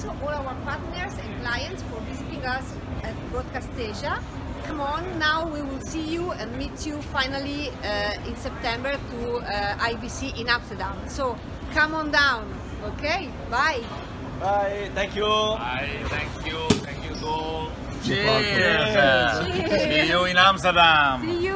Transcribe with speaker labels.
Speaker 1: also all our partners and clients for visiting us at Broadcast Asia. Come on, now we will see you and meet you finally uh, in September to uh, IBC in Amsterdam. So come on down, okay? Bye.
Speaker 2: Bye. Thank you.
Speaker 3: Bye. Thank you. Thank you so.
Speaker 2: Cheers.
Speaker 3: See you in Amsterdam.
Speaker 1: See